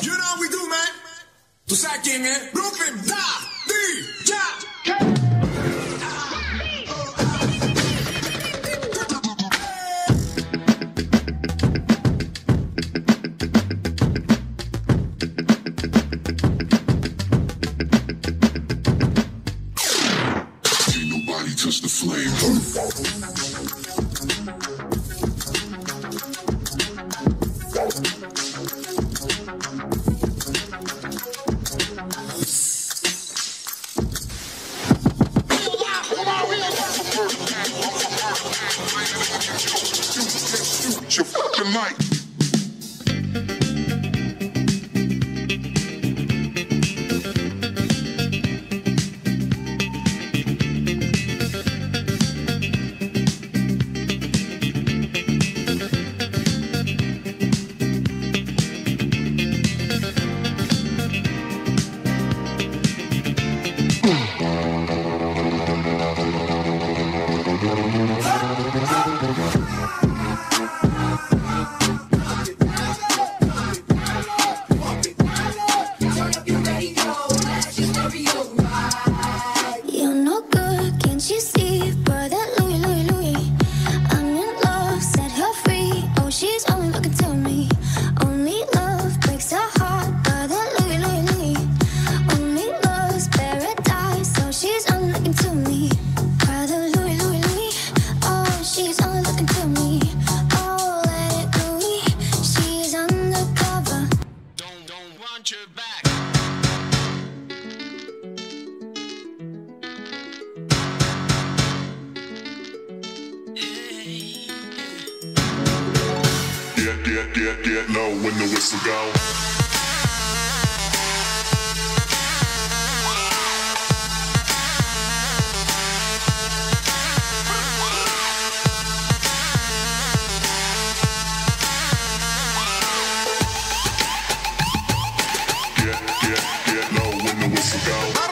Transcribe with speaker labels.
Speaker 1: You know what we do, man. Tu sabes quién es. Brooklyn, da,
Speaker 2: DJ. Touch the flame. mic.
Speaker 3: She's get, get,
Speaker 4: get low when the whistle
Speaker 2: go. Get, get, get low when the whistle go.